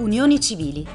Unioni civili.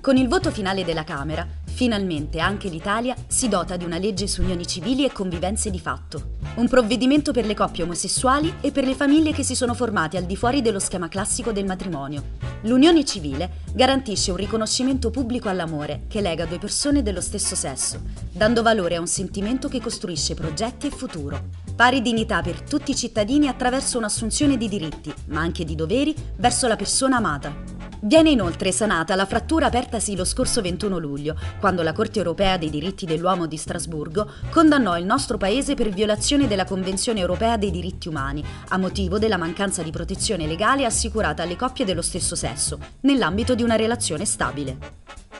Con il voto finale della Camera, finalmente anche l'Italia si dota di una legge su unioni civili e convivenze di fatto. Un provvedimento per le coppie omosessuali e per le famiglie che si sono formate al di fuori dello schema classico del matrimonio. L'unione civile garantisce un riconoscimento pubblico all'amore che lega due persone dello stesso sesso, dando valore a un sentimento che costruisce progetti e futuro. Pari dignità per tutti i cittadini attraverso un'assunzione di diritti, ma anche di doveri, verso la persona amata. Viene inoltre sanata la frattura apertasi lo scorso 21 luglio, quando la Corte europea dei diritti dell'uomo di Strasburgo condannò il nostro paese per violazione della Convenzione europea dei diritti umani, a motivo della mancanza di protezione legale assicurata alle coppie dello stesso sesso, nell'ambito di una relazione stabile.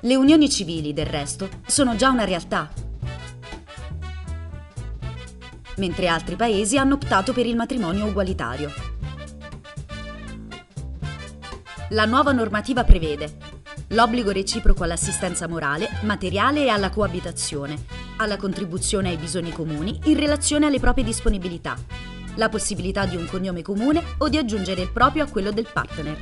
Le unioni civili, del resto, sono già una realtà. Mentre altri paesi hanno optato per il matrimonio ugualitario. La nuova normativa prevede l'obbligo reciproco all'assistenza morale, materiale e alla coabitazione, alla contribuzione ai bisogni comuni in relazione alle proprie disponibilità, la possibilità di un cognome comune o di aggiungere il proprio a quello del partner.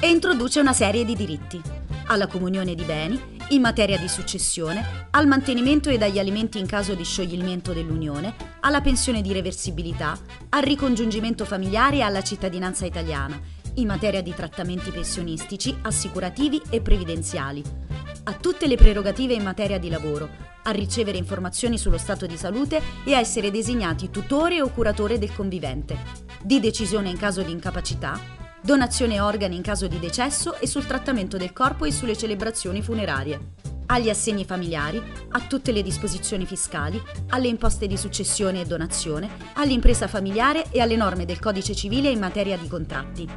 E introduce una serie di diritti alla comunione di beni, in materia di successione, al mantenimento ed agli alimenti in caso di scioglimento dell'unione, alla pensione di reversibilità, al ricongiungimento familiare e alla cittadinanza italiana in materia di trattamenti pensionistici, assicurativi e previdenziali, a tutte le prerogative in materia di lavoro, a ricevere informazioni sullo stato di salute e a essere designati tutore o curatore del convivente, di decisione in caso di incapacità, donazione organi in caso di decesso e sul trattamento del corpo e sulle celebrazioni funerarie agli assegni familiari, a tutte le disposizioni fiscali, alle imposte di successione e donazione, all'impresa familiare e alle norme del codice civile in materia di contratti,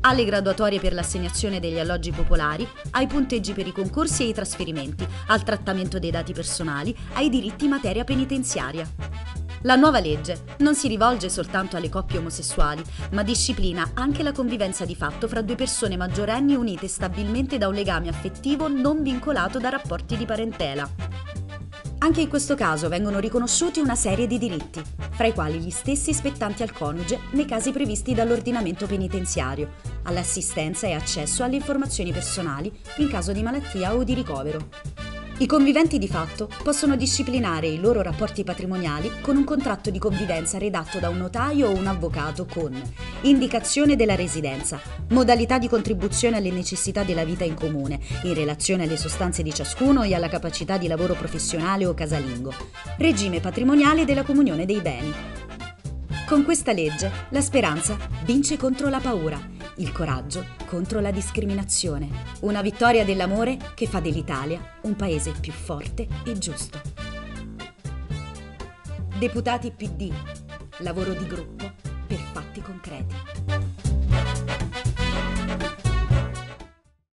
alle graduatorie per l'assegnazione degli alloggi popolari, ai punteggi per i concorsi e i trasferimenti, al trattamento dei dati personali, ai diritti in materia penitenziaria. La nuova legge non si rivolge soltanto alle coppie omosessuali, ma disciplina anche la convivenza di fatto fra due persone maggiorenni unite stabilmente da un legame affettivo non vincolato da rapporti di parentela. Anche in questo caso vengono riconosciuti una serie di diritti, fra i quali gli stessi spettanti al coniuge nei casi previsti dall'ordinamento penitenziario, all'assistenza e accesso alle informazioni personali in caso di malattia o di ricovero. I conviventi di fatto possono disciplinare i loro rapporti patrimoniali con un contratto di convivenza redatto da un notaio o un avvocato con indicazione della residenza, modalità di contribuzione alle necessità della vita in comune, in relazione alle sostanze di ciascuno e alla capacità di lavoro professionale o casalingo, regime patrimoniale della comunione dei beni. Con questa legge la speranza vince contro la paura il coraggio contro la discriminazione. Una vittoria dell'amore che fa dell'Italia un paese più forte e giusto. Deputati PD. Lavoro di gruppo per fatti concreti.